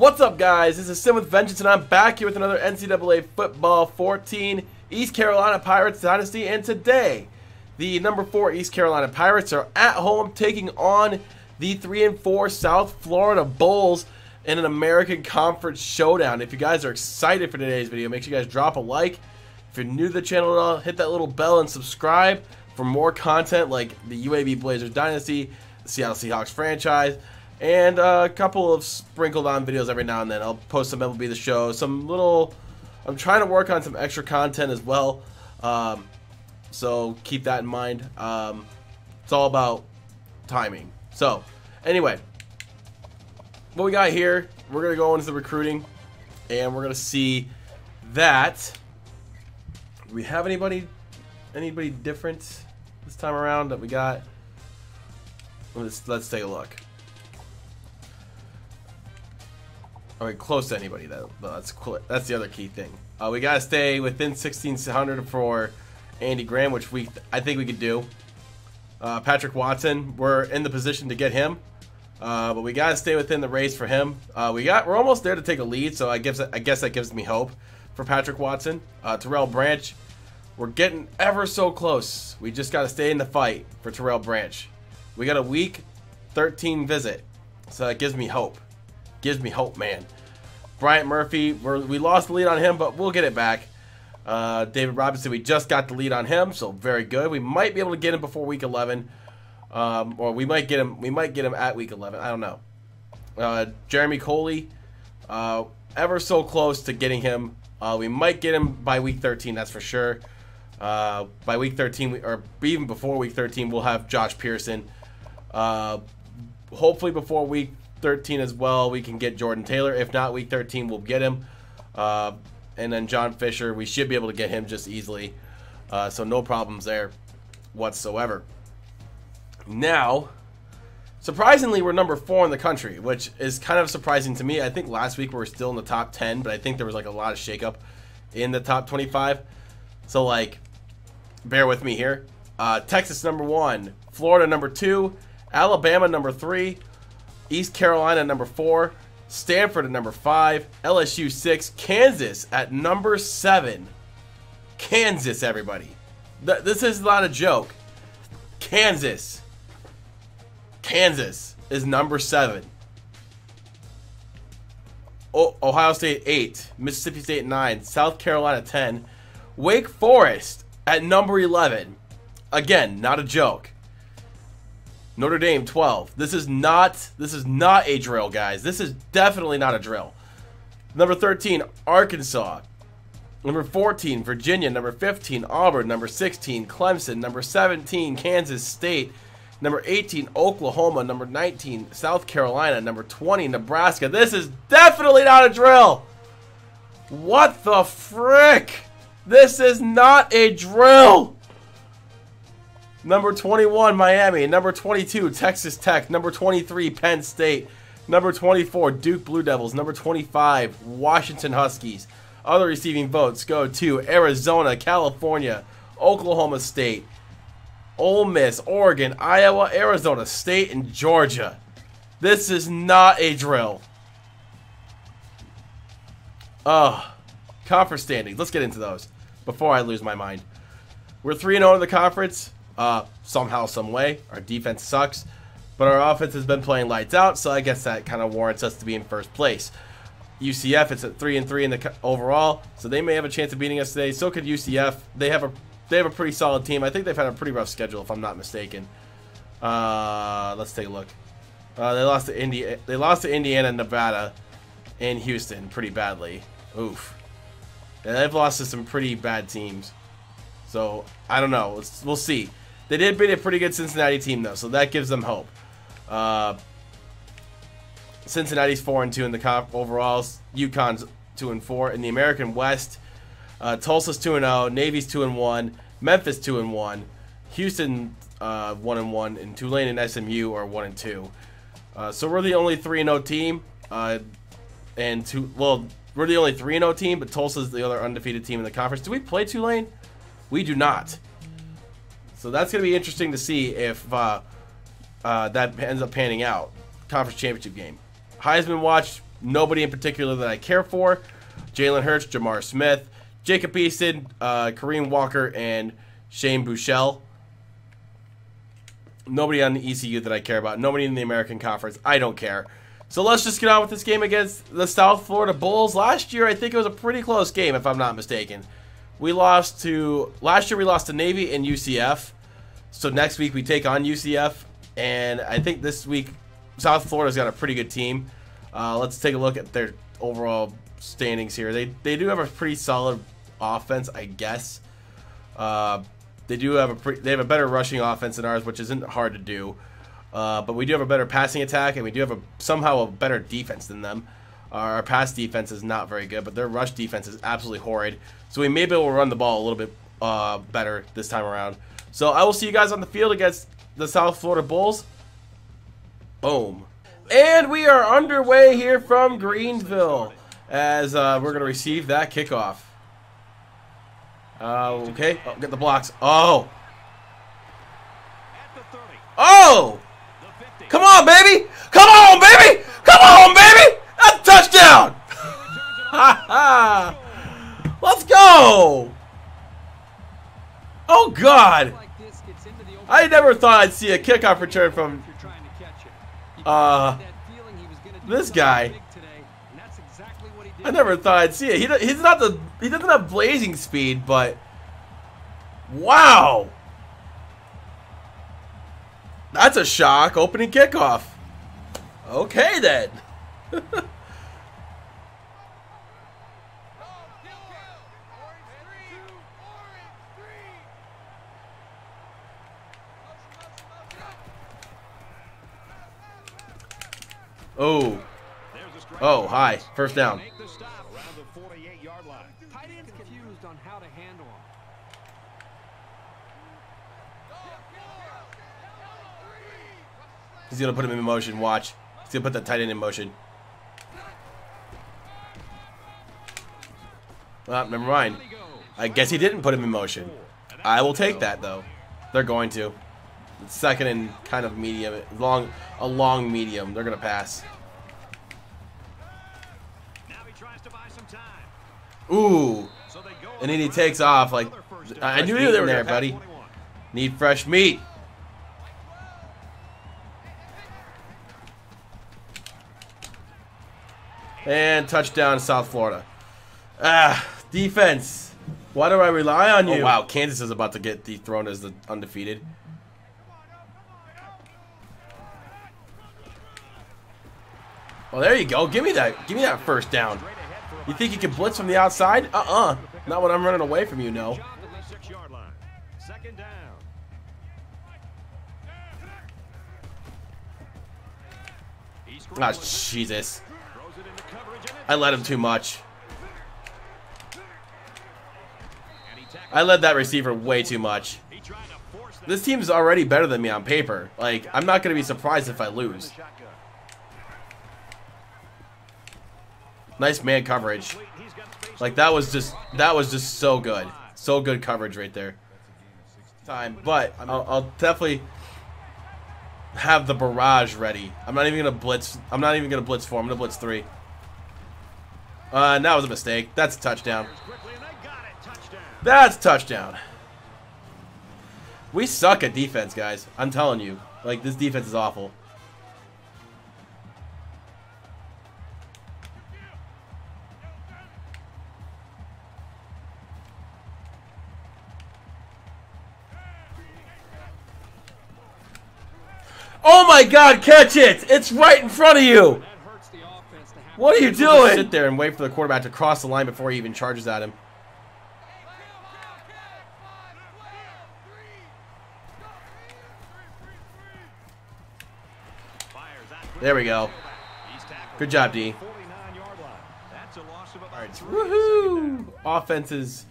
What's up, guys? This is Sin with Vengeance, and I'm back here with another NCAA Football 14 East Carolina Pirates Dynasty. And today, the number four East Carolina Pirates are at home taking on the three and four South Florida Bulls in an American Conference showdown. If you guys are excited for today's video, make sure you guys drop a like. If you're new to the channel, all, hit that little bell and subscribe for more content like the UAB Blazers Dynasty, the Seattle Seahawks franchise, and a couple of sprinkled on videos every now and then. I'll post some MLB The Show, some little. I'm trying to work on some extra content as well, um, so keep that in mind. Um, it's all about timing. So, anyway, what we got here, we're gonna go into the recruiting, and we're gonna see that. Do we have anybody, anybody different this time around that we got? Let's let's take a look. Okay, close to anybody though. That's. That's the other key thing. Uh, we gotta stay within 1600 for Andy Graham, which we I think we could do. Uh, Patrick Watson, we're in the position to get him, uh, but we gotta stay within the race for him. Uh, we got we're almost there to take a lead, so I guess I guess that gives me hope for Patrick Watson. Uh, Terrell Branch, we're getting ever so close. We just gotta stay in the fight for Terrell Branch. We got a week 13 visit, so that gives me hope gives me hope, man. Bryant Murphy, we lost the lead on him, but we'll get it back. Uh, David Robinson, we just got the lead on him, so very good. We might be able to get him before week 11, um, or we might get him. We might get him at week 11. I don't know. Uh, Jeremy Coley, uh, ever so close to getting him. Uh, we might get him by week 13, that's for sure. Uh, by week 13, or even before week 13, we'll have Josh Pearson. Uh, hopefully before week 13 as well, we can get Jordan Taylor. If not, week 13, we'll get him. Uh, and then John Fisher, we should be able to get him just easily. Uh, so no problems there whatsoever. Now, surprisingly, we're number four in the country, which is kind of surprising to me. I think last week we were still in the top 10, but I think there was like a lot of shakeup in the top 25. So, like, bear with me here. Uh, Texas number one, Florida number two, Alabama number three, East Carolina number four, Stanford at number five, LSU six, Kansas at number seven. Kansas, everybody. Th this is not a joke. Kansas. Kansas is number seven. O Ohio State eight, Mississippi State nine, South Carolina ten, Wake Forest at number eleven. Again, not a joke. Notre Dame 12. This is not this is not a drill, guys. This is definitely not a drill. Number 13, Arkansas. Number 14, Virginia. Number 15, Auburn. Number 16, Clemson. Number 17, Kansas State. Number 18, Oklahoma. Number 19, South Carolina. Number 20, Nebraska. This is definitely not a drill. What the frick? This is not a drill. Number 21, Miami. Number 22, Texas Tech. Number 23, Penn State. Number 24, Duke Blue Devils. Number 25, Washington Huskies. Other receiving votes go to Arizona, California, Oklahoma State, Ole Miss, Oregon, Iowa, Arizona State, and Georgia. This is not a drill. Ugh. Conference standings. Let's get into those before I lose my mind. We're 3 0 in the conference uh, somehow, some way. Our defense sucks, but our offense has been playing lights out, so I guess that kind of warrants us to be in first place. UCF, it's at three and three in the overall, so they may have a chance of beating us today. So could UCF. They have a they have a pretty solid team. I think they've had a pretty rough schedule, if I'm not mistaken. Uh, let's take a look. Uh, they lost to India. They lost to Indiana, Nevada, and Houston pretty badly. Oof. They've lost to some pretty bad teams. So I don't know. Let's, we'll see. They did beat a pretty good Cincinnati team though, so that gives them hope. Uh, Cincinnati's four and two in the comp overalls. UConn's two and four in the American West. Uh, Tulsa's two and zero. Oh, Navy's two and one. Memphis two and one. Houston uh, one and one, and Tulane and SMU are one and two. Uh, so we're the only three and zero oh team. Uh, and two, well, we're the only three and zero team, but Tulsa's the other undefeated team in the conference. Do we play Tulane? We do not. So that's going to be interesting to see if uh, uh, that ends up panning out. Conference championship game. Heisman watch. Nobody in particular that I care for. Jalen Hurts, Jamar Smith, Jacob Eason, uh, Kareem Walker, and Shane Buechele. Nobody on the ECU that I care about. Nobody in the American Conference. I don't care. So let's just get on with this game against the South Florida Bulls. Last year, I think it was a pretty close game, if I'm not mistaken. We lost to last year. We lost to Navy and UCF. So next week we take on UCF, and I think this week South Florida's got a pretty good team. Uh, let's take a look at their overall standings here. They they do have a pretty solid offense, I guess. Uh, they do have a pretty, they have a better rushing offense than ours, which isn't hard to do. Uh, but we do have a better passing attack, and we do have a somehow a better defense than them. Our pass defense is not very good, but their rush defense is absolutely horrid. So we may be able to run the ball a little bit uh, better this time around. So I will see you guys on the field against the South Florida Bulls. Boom. And we are underway here from Greenville as uh, we're going to receive that kickoff. Uh, okay, oh, get the blocks. Oh. Oh! Come on, baby! Come on, baby! Come on, baby! A touchdown! Let's go! Oh, God! I never thought I'd see a kickoff return from uh, this guy. I never thought I'd see it. He, he's not the he doesn't have blazing speed, but wow, that's a shock opening kickoff. Okay then. Oh. Oh, hi. First down. He's going to put him in motion. Watch. He's going to put the tight end in motion. Well, never mind. I guess he didn't put him in motion. I will take that, though. They're going to. Second and kind of medium. long, A long medium. They're going to pass. Ooh. And then he takes off like I knew you were there, buddy. Need fresh meat. And touchdown South Florida. Ah, defense. Why do I rely on you? Oh, wow, Kansas is about to get dethroned as the undefeated. Well, there you go. Give me that. Give me that first down. You think you can blitz from the outside? Uh-uh. Not when I'm running away from you, no. Ah, Jesus. I let him too much. I led that receiver way too much. This team's already better than me on paper. Like, I'm not going to be surprised if I lose. Nice man coverage. Like that was just that was just so good. So good coverage right there. Time, but I'll, I'll definitely have the barrage ready. I'm not even gonna blitz. I'm not even gonna blitz four. I'm gonna blitz three. Uh, that was a mistake. That's a touchdown. That's touchdown. We suck at defense, guys. I'm telling you. Like, this defense is awful. Oh my god, catch it! It's right in front of you! What are you doing? Sit there and wait for the quarterback to cross the line before he even charges at him. There we go. Good job, D. Alright, woohoo! Offense is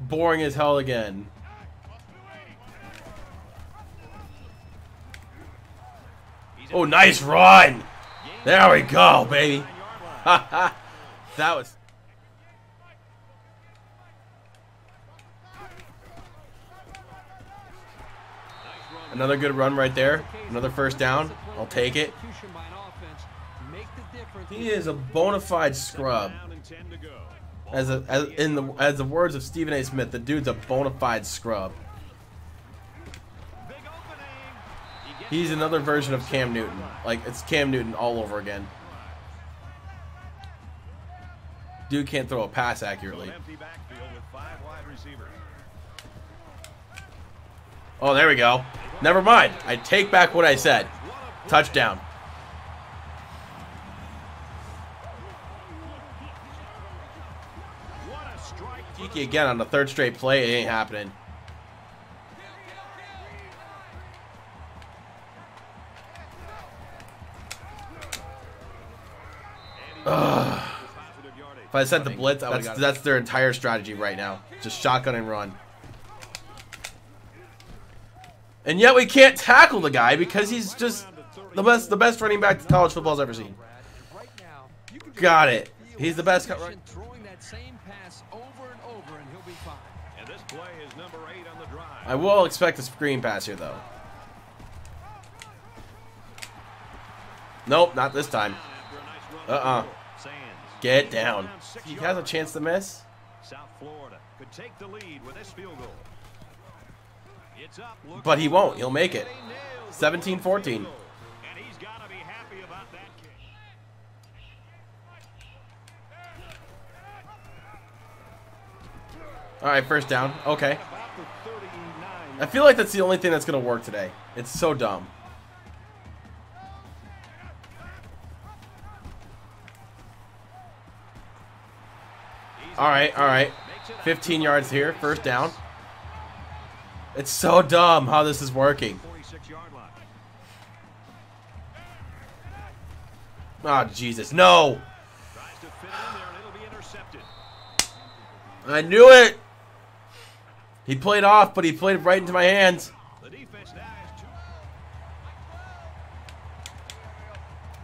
boring as hell again. Oh, nice run! There we go, baby. that was... Another good run right there. Another first down. I'll take it. He is a bona fide scrub. As, a, as in the as the words of Stephen A. Smith, the dude's a bona fide scrub. He's another version of Cam Newton. Like it's Cam Newton all over again. Dude can't throw a pass accurately. Oh, there we go. Never mind. I take back what I said. Touchdown. Kiki again on the third straight play. It ain't happening. If I sent the blitz, that's, that's their entire strategy right now. Just shotgun and run. And yet we can't tackle the guy because he's just the best the best running back college football's ever seen. Got it. He's the best. I will expect a screen pass here though. Nope, not this time. Uh-uh. Get down. He has a chance to miss. South Florida could take the lead with this field goal. But he won't. He'll make it. 17-14. All right, first down. Okay. I feel like that's the only thing that's going to work today. It's so dumb. All right, all right. 15 yards here, first down. It's so dumb how this is working. Oh, Jesus. No! I knew it! He played off, but he played right into my hands.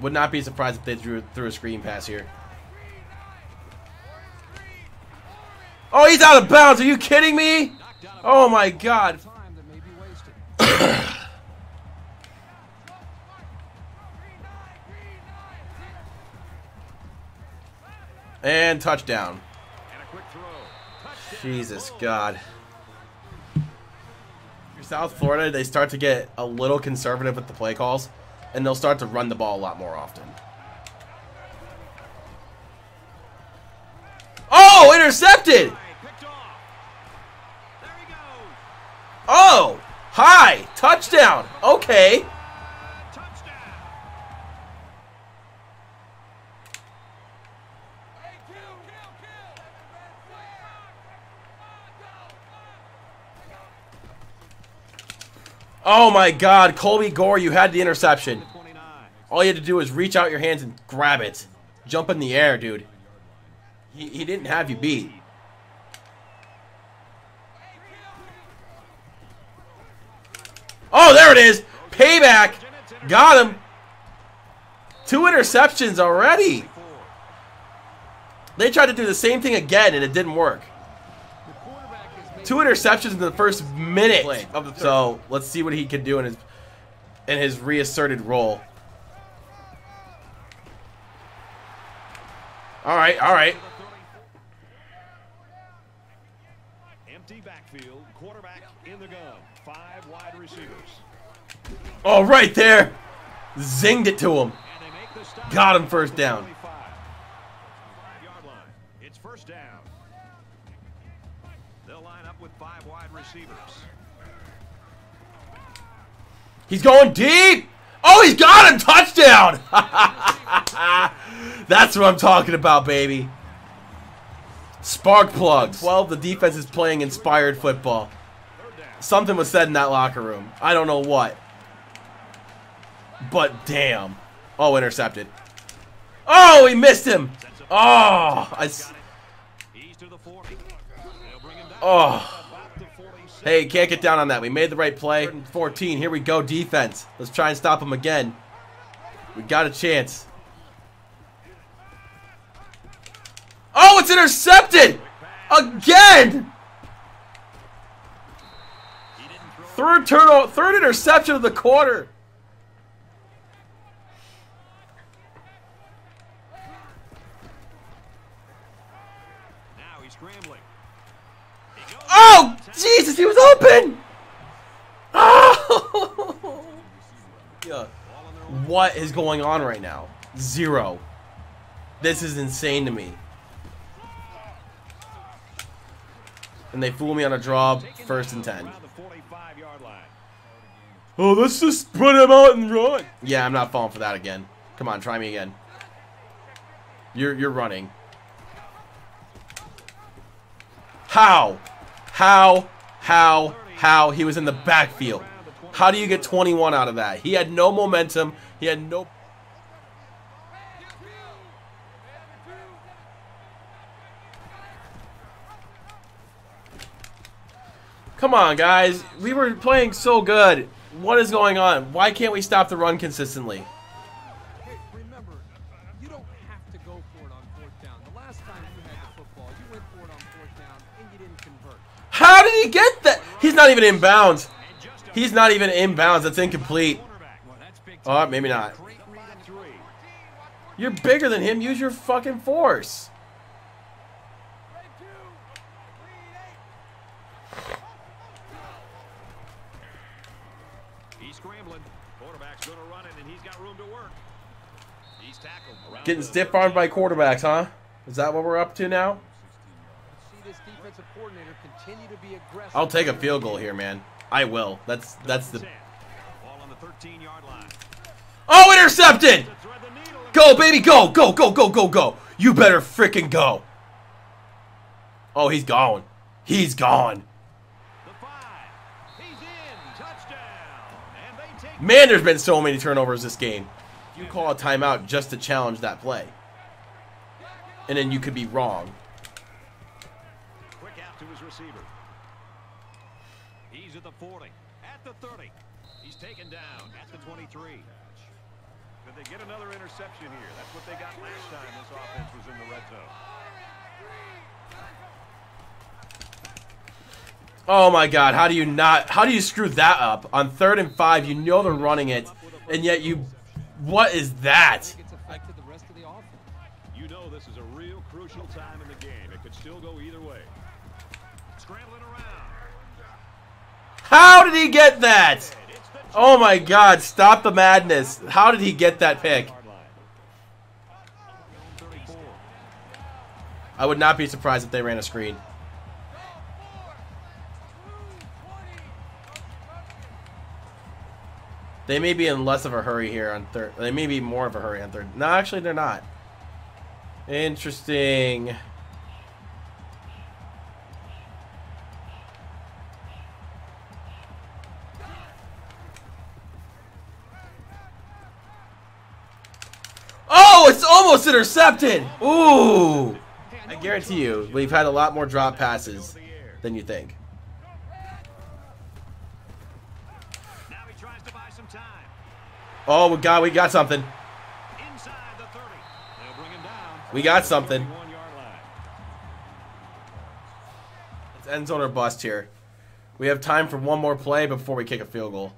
Would not be surprised if they threw, threw a screen pass here. Oh, he's out of bounds. Are you kidding me? Oh my god. and touchdown. Jesus God. South Florida, they start to get a little conservative with the play calls, and they'll start to run the ball a lot more often. Oh, intercepted! Oh! Hi! Touchdown! Okay. Oh my god, Colby Gore, you had the interception. All you had to do was reach out your hands and grab it. Jump in the air, dude. He, he didn't have you beat. Oh, there it is. Payback. Got him. Two interceptions already. They tried to do the same thing again, and it didn't work. Two interceptions in the first minute of the third. So let's see what he can do in his in his reasserted role. All right, all right. Empty backfield, quarterback in the gun. Five wide receivers. Oh, right there. Zinged it to him. Got him first down. It's first down. They'll line up with five wide receivers. He's going deep. Oh, he's got him. Touchdown. That's what I'm talking about, baby. Spark plug. 12, the defense is playing inspired football. Something was said in that locker room. I don't know what. But damn. Oh, intercepted. Oh, he missed him. Oh, I. Oh. Hey, can't get down on that. We made the right play. 14. Here we go, defense. Let's try and stop him again. We got a chance. Oh, it's intercepted! Again! Third turn, third interception of the quarter. Oh, Jesus, he was open! Oh! yeah. What is going on right now? Zero. This is insane to me. And they fool me on a draw, first and ten. Oh, let's just put him out and run. Yeah, I'm not falling for that again. Come on, try me again. You're you're running. How? How? How? How? He was in the backfield. How do you get 21 out of that? He had no momentum. He had no... Come on, guys. We were playing so good. What is going on? Why can't we stop the run consistently? How did he get that? He's not even in bounds. He's not even in bounds. That's incomplete. Oh, maybe not. You're bigger than him. Use your fucking force. He's scrambling. Quarterback's going to run it, and he's got room to work. He's tackled. Getting stiff armed by quarterbacks, huh? Is that what we're up to now? I'll take a field goal here, man. I will. That's that's the. Oh, intercepted! Go, baby, go, go, go, go, go, go! You better freaking go! Oh, he's gone. He's gone. Man, there's been so many turnovers this game. You call a timeout just to challenge that play. And then you could be wrong. Quick out to his receiver. He's at the 40, at the 30. He's taken down at the 23. Could they get another interception here? That's what they got last time this offense was in the red zone. Oh my god, how do you not how do you screw that up? On third and five, you know they're running it, and yet you what is that? How did he get that? Oh my god, stop the madness. How did he get that pick? I would not be surprised if they ran a screen. They may be in less of a hurry here on third. They may be more of a hurry on third. No, actually, they're not. Interesting. Intercepted. Ooh. I guarantee you, we've had a lot more drop passes than you think. Oh, we got we got something. We got something. It's end zone or bust here. We have time for one more play before we kick a field goal.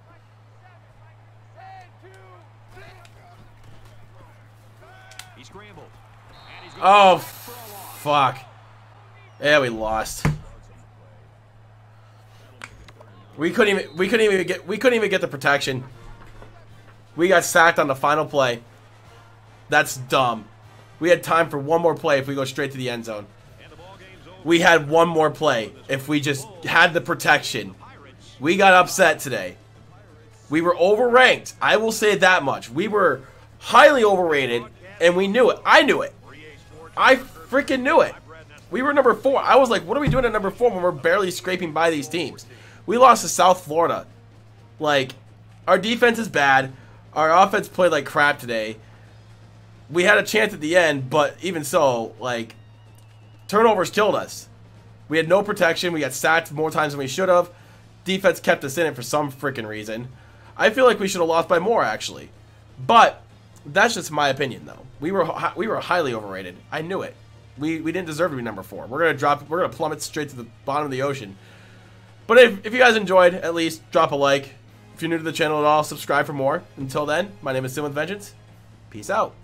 Oh, fuck. Yeah, we lost. We couldn't even we couldn't even get we couldn't even get the protection. We got sacked on the final play. That's dumb. We had time for one more play if we go straight to the end zone. We had one more play if we just had the protection. We got upset today. We were overranked. I will say that much. We were highly overrated, and we knew it. I knew it. I freaking knew it. We were number four. I was like, what are we doing at number four when we're barely scraping by these teams? We lost to South Florida. Like, our defense is bad. Our offense played like crap today. We had a chance at the end, but even so, like, turnovers killed us. We had no protection. We got sacked more times than we should have. Defense kept us in it for some freaking reason. I feel like we should have lost by more, actually. But that's just my opinion, though. We were we were highly overrated. I knew it. We we didn't deserve to be number four. We're gonna drop. We're gonna plummet straight to the bottom of the ocean. But if, if you guys enjoyed, at least drop a like. If you're new to the channel at all, subscribe for more. Until then, my name is Sin with Vengeance. Peace out.